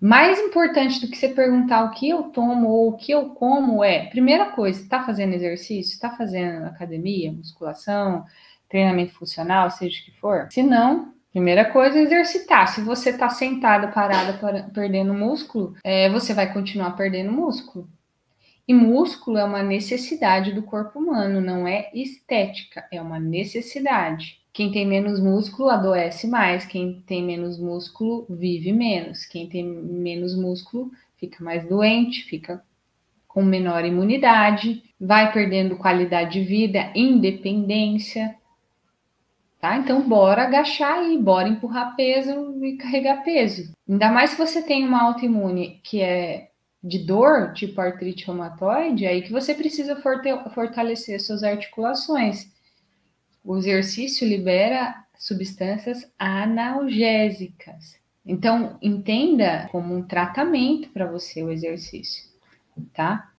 Mais importante do que você perguntar o que eu tomo ou o que eu como é, primeira coisa, está fazendo exercício, está fazendo academia, musculação, treinamento funcional, seja o que for. Se não, primeira coisa é exercitar. Se você está sentada, parada, perdendo músculo, é, você vai continuar perdendo músculo. E músculo é uma necessidade do corpo humano, não é estética, é uma necessidade. Quem tem menos músculo adoece mais, quem tem menos músculo vive menos, quem tem menos músculo fica mais doente, fica com menor imunidade, vai perdendo qualidade de vida, independência. Tá? Então, bora agachar aí, bora empurrar peso e carregar peso. Ainda mais se você tem uma autoimune que é de dor, tipo artrite reumatoide, aí que você precisa fortalecer suas articulações. O exercício libera substâncias analgésicas. Então, entenda como um tratamento para você o exercício, tá?